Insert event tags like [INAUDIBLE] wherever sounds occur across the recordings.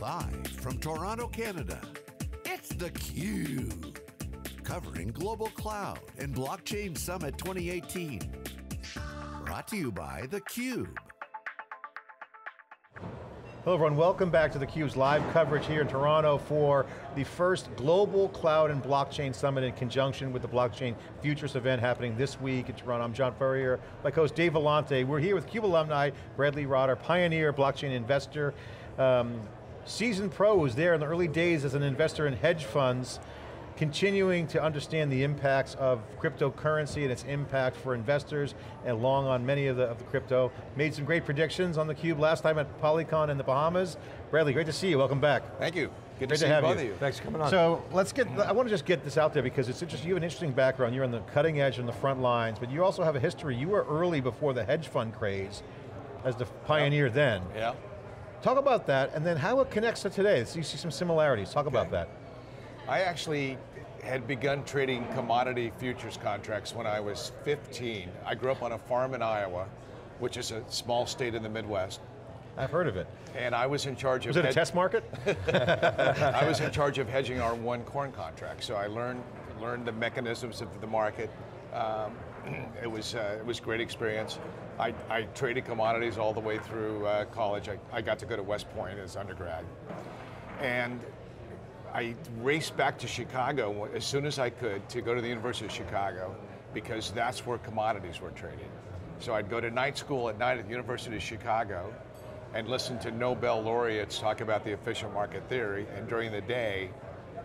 Live from Toronto, Canada, it's theCUBE. Covering Global Cloud and Blockchain Summit 2018. Brought to you by theCUBE. Hello everyone, welcome back to theCUBE's live coverage here in Toronto for the first Global Cloud and Blockchain Summit in conjunction with the Blockchain Futurist event happening this week in Toronto. I'm John Furrier, my co-host Dave Vellante. We're here with CUBE alumni, Bradley Rotter, pioneer blockchain investor, um, seasoned was there in the early days as an investor in hedge funds, continuing to understand the impacts of cryptocurrency and its impact for investors and long on many of the, of the crypto. Made some great predictions on theCUBE last time at Polycon in the Bahamas. Bradley, great to see you, welcome back. Thank you. Good Great to see have you. you. Thanks for coming on. So let's get, I want to just get this out there because it's interesting, you have an interesting background, you're on the cutting edge and the front lines, but you also have a history, you were early before the hedge fund craze as the pioneer then. Yeah. Talk about that and then how it connects to today. So you see some similarities, talk about that. I actually had begun trading commodity futures contracts when I was 15. I grew up on a farm in Iowa, which is a small state in the Midwest, I've heard of it. and I was in charge of Was it a test market? [LAUGHS] I was in charge of hedging our one corn contract, so I learned learned the mechanisms of the market. Um, it was uh, it was great experience. I, I traded commodities all the way through uh, college. I, I got to go to West Point as undergrad, and I raced back to Chicago as soon as I could to go to the University of Chicago because that's where commodities were traded. So I'd go to night school at night at the University of Chicago and listen to Nobel laureates talk about the efficient market theory, and during the day,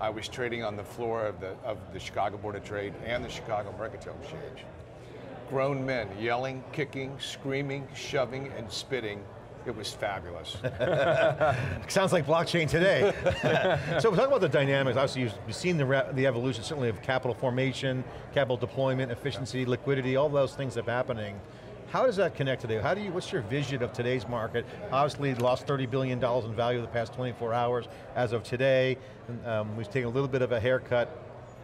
I was trading on the floor of the, of the Chicago Board of Trade and the Chicago Mercantile Exchange. Grown men yelling, kicking, screaming, shoving, and spitting. It was fabulous. [LAUGHS] Sounds like blockchain today. [LAUGHS] so talk about the dynamics. Obviously you've seen the, re- the evolution certainly of capital formation, capital deployment, efficiency, liquidity, all those things that are happening. How does that connect today? How do you, what's your vision of today's market? Obviously lost $30 billion in value the past 24 hours as of today. Um, we've taken a little bit of a haircut,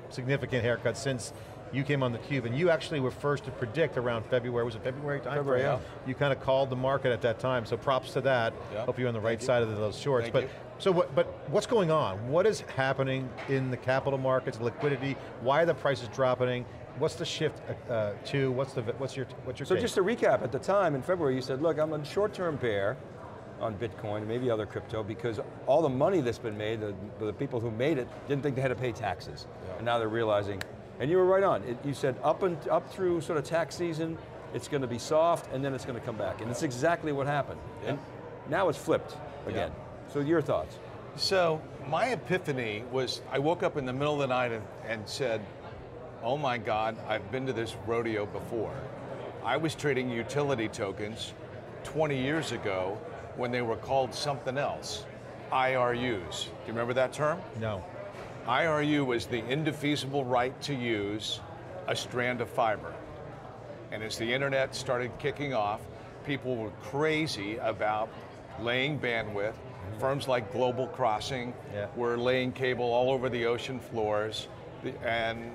significant haircut since you came on the cube, and you actually were first to predict around February, was it February time? February, yeah. You kind of called the market at that time, so props to that. Yeah. Hope you're on the right Thank you. side of those shorts. Thank but you. so what? But what's going on? What is happening in the capital markets? Liquidity? Why are the prices dropping? What's the shift uh, to? What's the? What's your? What's your? So take? just to recap, at the time in February you said, look, I'm a short-term bear on Bitcoin and maybe other crypto because all the money that's been made, the, the people who made it didn't think they had to pay taxes. And now they're realizing, and you were right on, it, you said up, and, up through sort of tax season, it's going to be soft and then it's going to come back. And it's exactly what happened. Yeah. And now it's flipped again. So your thoughts? So my epiphany was I woke up in the middle of the night and, and said, oh my God, I've been to this rodeo before. I was trading utility tokens 20 years ago when they were called something else, IRUs. Do you remember that term? no. IRU was the indefeasible right to use a strand of fiber. And as the internet started kicking off, people were crazy about laying bandwidth. Firms like Global Crossing Yeah. were laying cable all over the ocean floors, and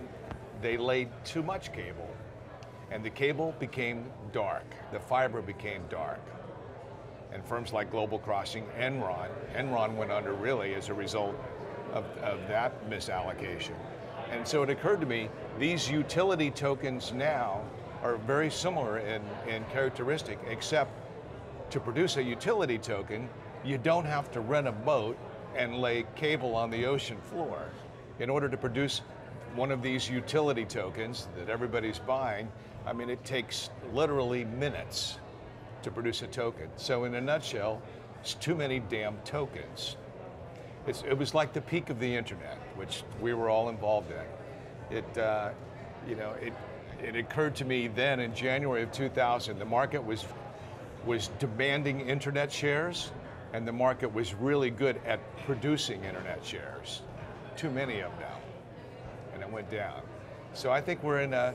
they laid too much cable. And the cable became dark, the fiber became dark. And firms like Global Crossing, Enron, Enron went under really as a result of, of that misallocation. And so it occurred to me, these utility tokens now are very similar in, in characteristic, except to produce a utility token, you don't have to rent a boat and lay cable on the ocean floor. In order to produce one of these utility tokens that everybody's buying, I mean, it takes literally minutes to produce a token. So in a nutshell, it's too many damn tokens. It's, it was like the peak of the internet, which we were all involved in. It, uh, you know, it, it occurred to me then in January of 2000, the market was, was demanding internet shares, and the market was really good at producing internet shares. Too many of them, now. and it went down. So I think we're in a,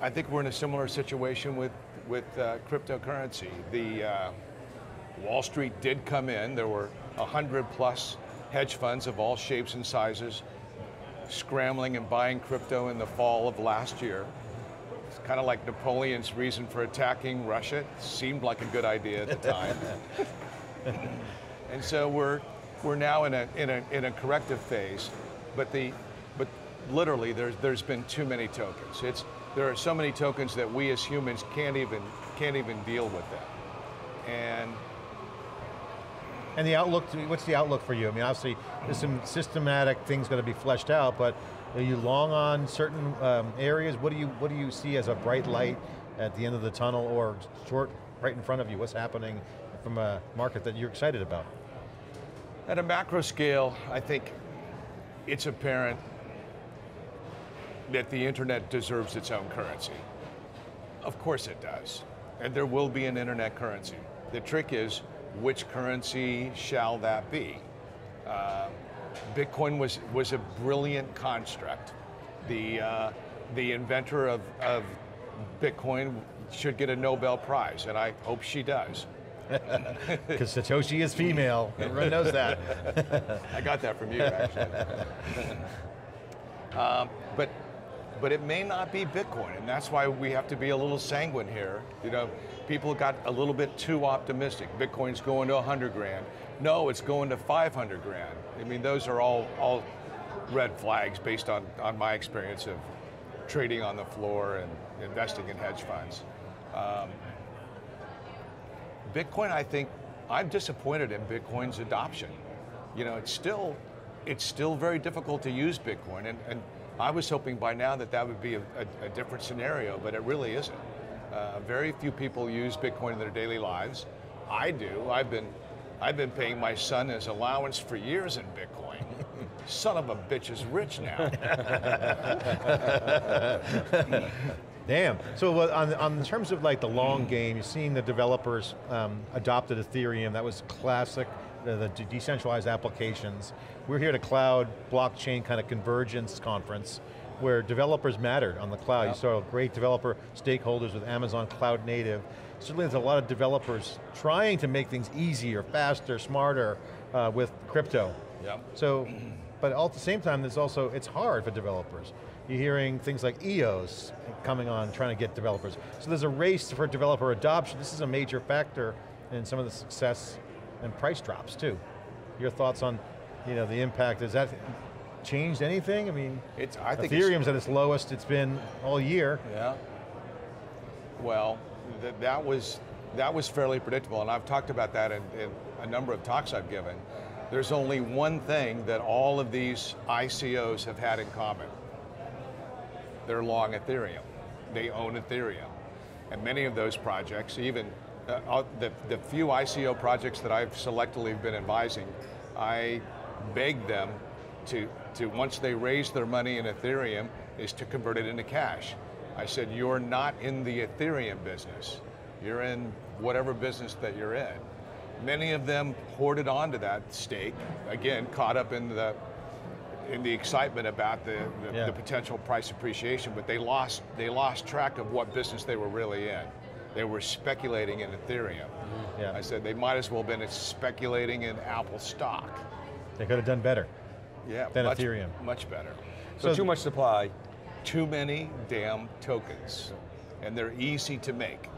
I think we're in a similar situation with with uh, cryptocurrency. The uh, Wall Street did come in. There were hundred plus hedge funds of all shapes and sizes scrambling and buying crypto in the fall of last year. It's kind of like Napoleon's reason for attacking Russia. It seemed like a good idea at the time. and so we're we're now in a, in a, in a corrective phase, but the, but literally there's, there's been too many tokens. It's, there are so many tokens that we as humans can't even, can't even deal with them. And And the outlook, what's the outlook for you? I mean, obviously, there's some systematic things going to be fleshed out, but are you long on certain um, areas? What do you what do you see as a bright light at the end of the tunnel, or short right in front of you? What's happening from a market that you're excited about? At a macro scale, I think it's apparent that the internet deserves its own currency. Of course it does. And there will be an internet currency. The trick is, which currency shall that be? Uh, Bitcoin was, was a brilliant construct. The, uh, the inventor of, of Bitcoin should get a Nobel Prize, and I hope she does. [LAUGHS] Because Satoshi is female, everyone knows that. [LAUGHS] I got that from you, actually. [LAUGHS] um, but, but it may not be Bitcoin, and that's why we have to be a little sanguine here. You know, people got a little bit too optimistic. Bitcoin's going to 100 grand. No, it's going to 500 grand. I mean, those are all, all red flags based on, on my experience of trading on the floor and investing in hedge funds. Um, Bitcoin, I think, I'm disappointed in Bitcoin's adoption. You know, it's still, it's still very difficult to use Bitcoin, and, and I was hoping by now that that would be a, a, a different scenario, but it really isn't. Uh, very few people use Bitcoin in their daily lives. I do. I've been, I've been paying my son his allowance for years in Bitcoin. [LAUGHS] Son of a bitch is rich now. [LAUGHS] Damn. So on, on terms of like the long game, you're seeing the developers um, adopted Ethereum. That was classic, the, decentralized applications. We're here at a cloud blockchain kind of convergence conference where developers matter on the cloud. Yep. You saw great developer stakeholders with Amazon Cloud Native. Certainly there's a lot of developers trying to make things easier, faster, smarter uh, with crypto. Yep. So, but at the same time, there's also, it's hard for developers. You're hearing things like EOS coming on, trying to get developers. So there's a race for developer adoption. This is a major factor in some of the success and price drops too. Your thoughts on you know, the impact, has that changed anything? I mean, it's, I think Ethereum's it's, at its lowest it's been all year. Yeah. Well, th that was that was fairly predictable, and I've talked about that in, in a number of talks I've given. There's only one thing that all of these ICOs have had in common they're long Ethereum. They own Ethereum. And many of those projects, even uh, the, the few ICO projects that I've selectively been advising, I beg them to, to, once they raise their money in Ethereum, is to convert it into cash. I said, you're not in the Ethereum business. You're in whatever business that you're in. Many of them hoarded onto that stake, again, caught up in the in the excitement about the, the, yeah. the, potential price appreciation, but they lost they lost track of what business they were really in. They were speculating in Ethereum. Mm-hmm. Yeah. I said they might as well have been speculating in Apple stock. They could have done better. Yeah, than much, Ethereum. Much better. So, so too much supply. Too many damn tokens, and they're easy to make.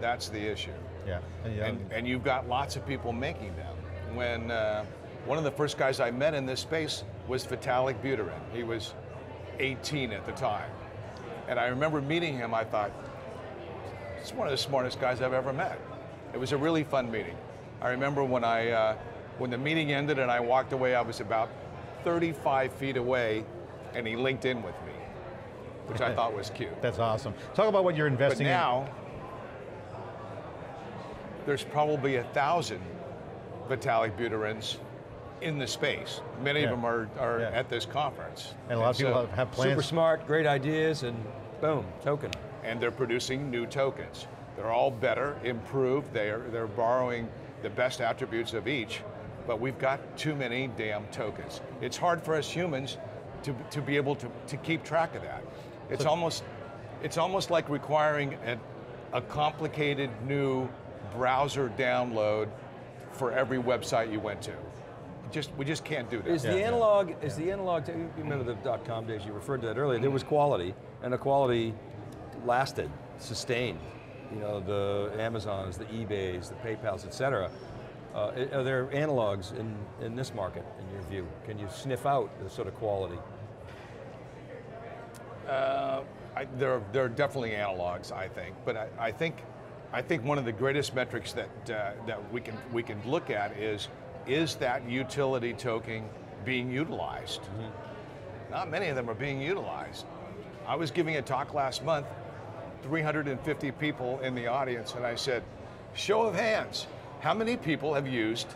That's the issue. Yeah, and, and, and you've got lots of people making them. When uh, one of the first guys I met in this space was Vitalik Buterin. He was 18 at the time. And I remember meeting him, I thought, he's one of the smartest guys I've ever met. It was a really fun meeting. I remember when I, uh, when the meeting ended and I walked away, I was about 35 feet away and he linked in with me, which I thought was cute. [LAUGHS] That's awesome. Talk about what you're investing but now, in. there's probably a thousand Vitalik Buterins in the space. Many yeah. of them are, are yeah. at this conference. And a lot and of people so, have, have plans. Super smart, great ideas, and boom, token. And they're producing new tokens. They're all better, improved. They're, they're borrowing the best attributes of each, but we've got too many damn tokens. It's hard for us humans to, to be able to, to keep track of that. It's so, almost it's almost like requiring a, a complicated new browser download for every website you went to just we just can't do that. Is yeah, the analog yeah. is the analog? You remember the dot com days? You referred to that earlier. There was quality, and the quality lasted, sustained. You know, the Amazons, the eBays, the PayPal's, et cetera. Uh, are there analogs in, in this market, in your view? Can you sniff out the sort of quality? Uh, I, there, are, there are definitely analogs, I think, but I, I think, I think one of the greatest metrics that uh, that we can we can look at is is that utility token being utilized? Not many of them are being utilized. I was giving a talk last month, 350 people in the audience, and I said, "Show of hands, how many people have used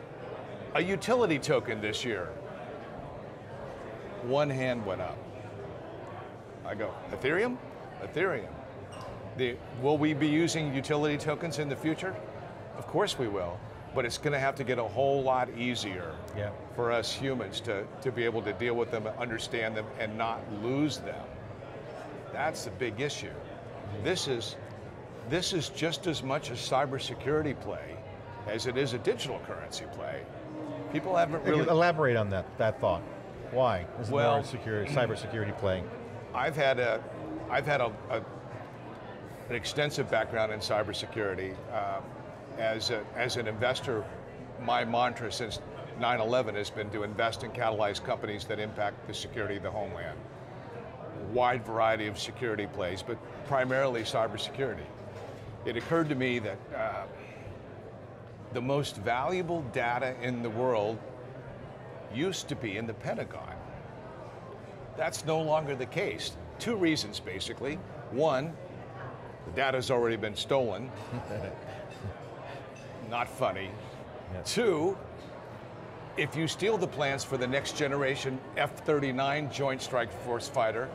a utility token this year?" One hand went up. I go, Ethereum? Ethereum. The, will we be using utility tokens in the future? Of course we will, but it's going to have to get a whole lot easier Yeah. for us humans to, to be able to deal with them, understand them, and not lose them. That's the big issue. This is, this is just as much a cybersecurity play as it is a digital currency play. People haven't really. Elaborate on that, that thought. Why is Well- security, cybersecurity playing? I've had a, I've had a, a an extensive background in cybersecurity. Um, as a, as an investor, my mantra since 9/11 has been to invest in catalyzed companies that impact the security of the homeland. Wide variety of security plays, but primarily cybersecurity. It occurred to me that uh, the most valuable data in the world used to be in the Pentagon. That's no longer the case. Two reasons, basically. One, the data's already been stolen. [LAUGHS] Not funny. Two, if you steal the plans for the next generation F 39 Joint Strike Force fighter,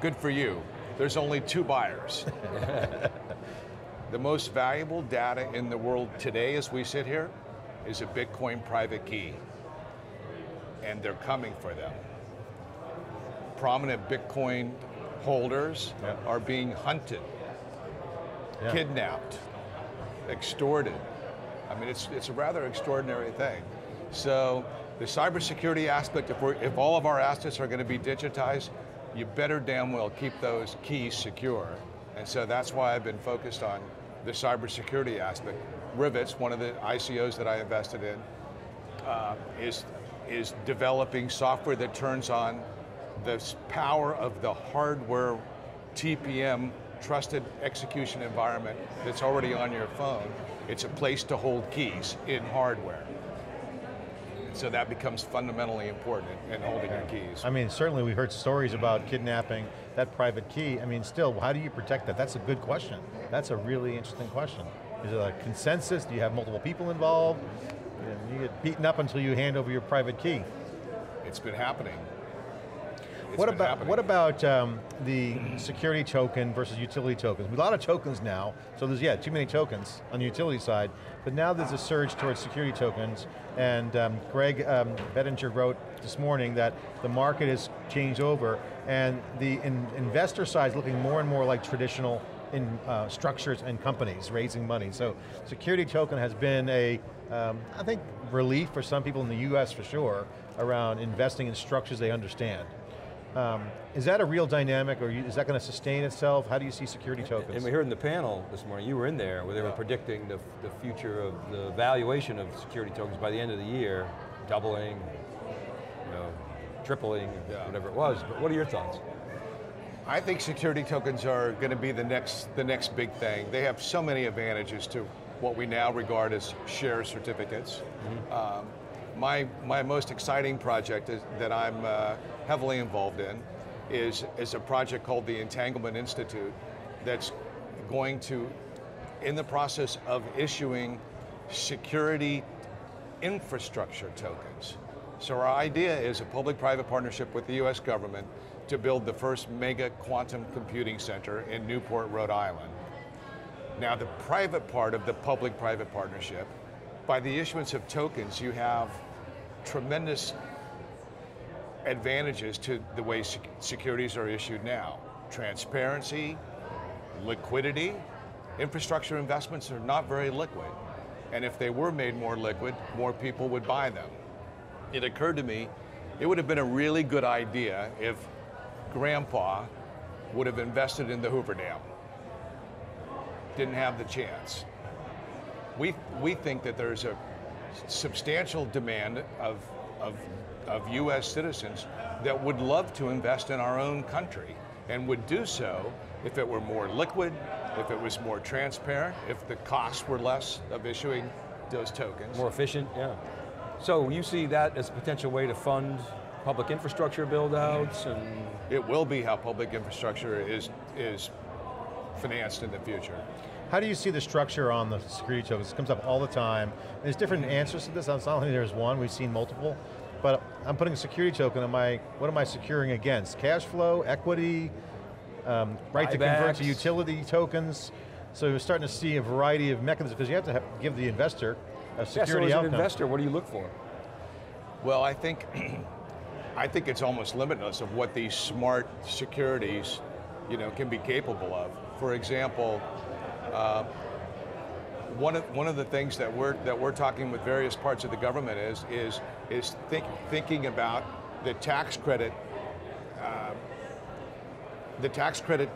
good for you. There's only two buyers. [LAUGHS] the most valuable data in the world today, as we sit here, is a Bitcoin private key. And they're coming for them prominent Bitcoin holders Yeah. are being hunted, Yeah. kidnapped, extorted. I mean, it's, it's a rather extraordinary thing. So the cybersecurity aspect, if, we're, if all of our assets are going to be digitized, you better damn well keep those keys secure. And so that's why I've been focused on the cybersecurity aspect. Rivetz, one of the ICOs that I invested in, uh, is, is developing software that turns on the power of the hardware TPM, trusted execution environment that's already on your phone. It's a place to hold keys in hardware. So that becomes fundamentally important in, in holding your keys. I mean, certainly we've heard stories about kidnapping that private key. I mean, still, how do you protect that? That's a good question. That's a really interesting question. Is it a consensus? Do you have multiple people involved? You get beaten up until you hand over your private key. It's been happening. What about happening. what about um, the security token versus utility tokens? A lot of tokens now, so there's yeah too many tokens on the utility side, but now there's a surge towards security tokens. And um, Greg um, Bettinger wrote this morning that the market has changed over, and the in investor side is looking more and more like traditional in uh, structures and companies raising money. So security token has been a, um, I think, relief for some people in the U.S. for sure around investing in structures they understand. Um, is that a real dynamic, or is that going to sustain itself? How do you see security tokens? And we heard in the panel this morning, you were in there, where they were predicting the, the future of the valuation of security tokens by the end of the year, doubling, you know, tripling, Yeah. whatever it was. But what are your thoughts? I think security tokens are going to be the next the next big thing. They have so many advantages to what we now regard as share certificates. Um, my my most exciting project is, that I'm uh, heavily involved in is is a project called the Entanglement Institute that's going to in the process of issuing security infrastructure tokens. So our idea is a public-private partnership with the US government to build the first mega quantum computing center in Newport, Rhode Island. Now the private part of the public-private partnership, by the issuance of tokens, you have tremendous advantages to the way sec- securities are issued now. Transparency, liquidity, infrastructure investments are not very liquid. And if they were made more liquid, more people would buy them. It occurred to me, it would have been a really good idea if Grandpa would have invested in the Hoover Dam. Didn't have the chance. We, we think that there's a substantial demand of, of, of US citizens that would love to invest in our own country and would do so if it were more liquid, if it was more transparent, if the costs were less of issuing those tokens. More efficient, yeah. So you see that as a potential way to fund public infrastructure build-outs and... It will be how public infrastructure is, is financed in the future. How do you see the structure on the security tokens? It comes up all the time. There's different answers to this. It's not only there's one, we've seen multiple. But I'm putting a security token, am I, what am I securing against? Cash flow, equity, um, right to convert to utility tokens. So we're starting to see a variety of mechanisms, because you have to have, give the investor a security Yeah, so security as an investor, what do you look for? Well, I think, [CLEARS THROAT] I think it's almost limitless of what these smart securities, you know, can be capable of. For example, uh, one of one of the things that we're that we're talking with various parts of the government is is is think, thinking about the tax credit, uh, the tax credit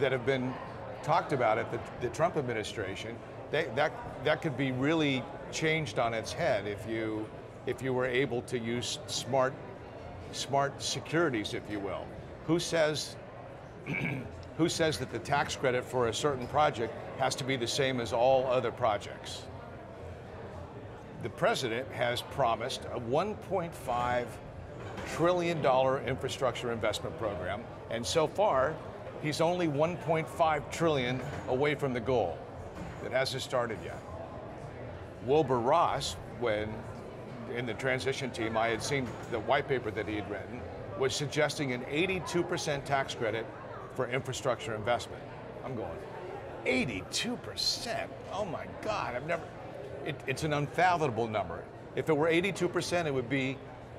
that have been talked about at the, the Trump administration. They, that that could be really changed on its head if you if you were able to use smart smart securities, if you will. Who says [CLEARS THROAT] who says that the tax credit for a certain project has to be the same as all other projects? The president has promised a 1.5 trillion dollar infrastructure investment program, and so far, he's only 1.5 trillion away from the goal. It hasn't started yet. Wilbur Ross, when in the transition team, I had seen the white paper that he had written, was suggesting an 82% tax credit for infrastructure investment. I'm going, 82%? Oh my God, I've never, it, it's an unfathomable number. If it were 82%, it would be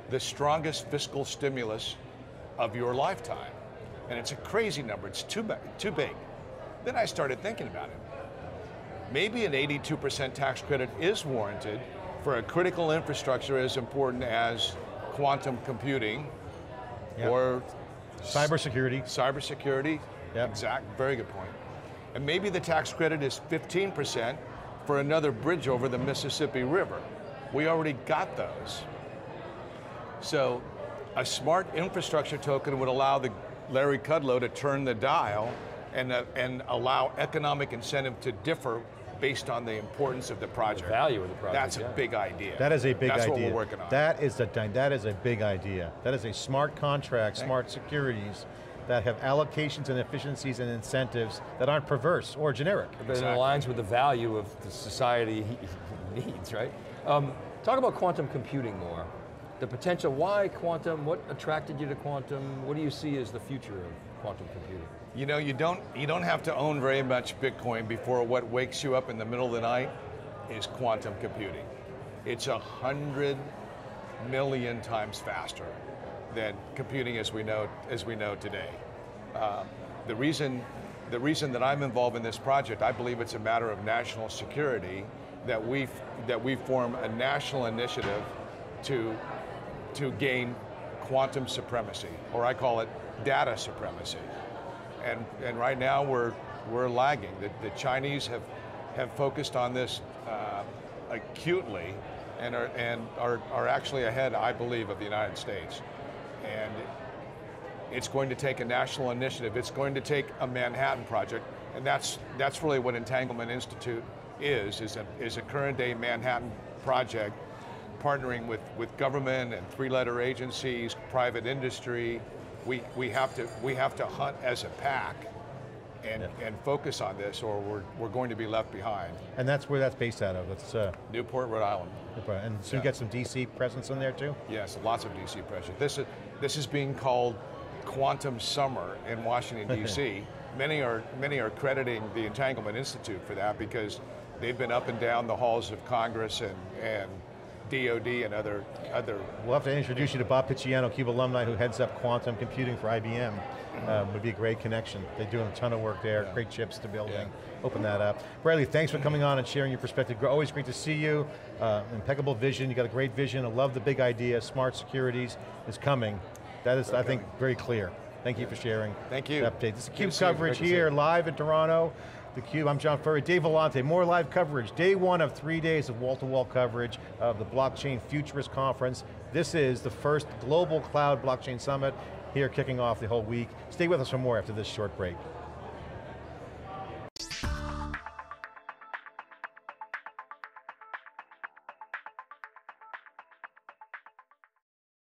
the strongest fiscal stimulus of your lifetime. And it's a crazy number, it's too, too big. Then I started thinking about it maybe an 82% tax credit is warranted for a critical infrastructure as important as quantum computing Yep. or Cybersecurity. cybersecurity. Yep. Exact, very good point. And maybe the tax credit is 15% for another bridge over the Mississippi River. We already got those. So a smart infrastructure token would allow the Larry Kudlow to turn the dial and, uh, and allow economic incentive to differ based on the importance of the project. value of the project, That's yeah. a big idea. That is a big That's idea. That's what we're working on. That is a that is a big idea. That is a smart contract, smart securities that have allocations and efficiencies and incentives that aren't perverse or generic. But Exactly. it aligns with the value of the society [LAUGHS] needs, right? Um, talk about quantum computing more. The potential, why quantum? What attracted you to quantum? What do you see as the future of quantum computing? You know, you don't you don't have to own very much Bitcoin before what wakes you up in the middle of the night is quantum computing. It's a hundred million times faster than computing as we know as we know today. Uh, the reason the reason that I'm involved in this project, I believe it's a matter of national security that we that we form a national initiative to to gain quantum supremacy, or I call it data supremacy. And, and right now we're, we're lagging. The, the Chinese have, have focused on this uh, acutely and, are, and are, are actually ahead, I believe, of the United States. And it's going to take a national initiative. It's going to take a Manhattan project, and that's that's really what Entanglement Institute is is a is a current day Manhattan project, partnering with with government and three letter agencies, private industry. We we have to we have to hunt as a pack, and and focus on this, or we're we're going to be left behind. And that's where that's based out of. It's, uh, Newport, Rhode Island. and so you Yeah. get some DC presence in there too? Yes, lots of DC presence. This is this is being called quantum summer in Washington [LAUGHS] D.C. many are many are crediting the Entanglement Institute for that because they've been up and down the halls of Congress and and DoD and other other. We'll have to introduce you to Bob Picciano, CUBE alumni who heads up quantum computing for IBM um, would be a great connection. They're doing a ton of work there, yeah. great chips to building, yeah. open that up. Bradley, thanks for coming on and sharing your perspective. Always great to see you, uh, impeccable vision, you got a great vision, I love the big idea, smart securities is coming. That is, I think, very clear. Thank you for sharing. Thank you. Update. This is CUBE coverage here, live in Toronto. The Cube. I'm John Furrier, Dave Vellante, more live coverage. Day one of three days of wall-to-wall -wall coverage of the Blockchain Futurist Conference. This is the first Global Cloud Blockchain Summit here kicking off the whole week. Stay with us for more after this short break.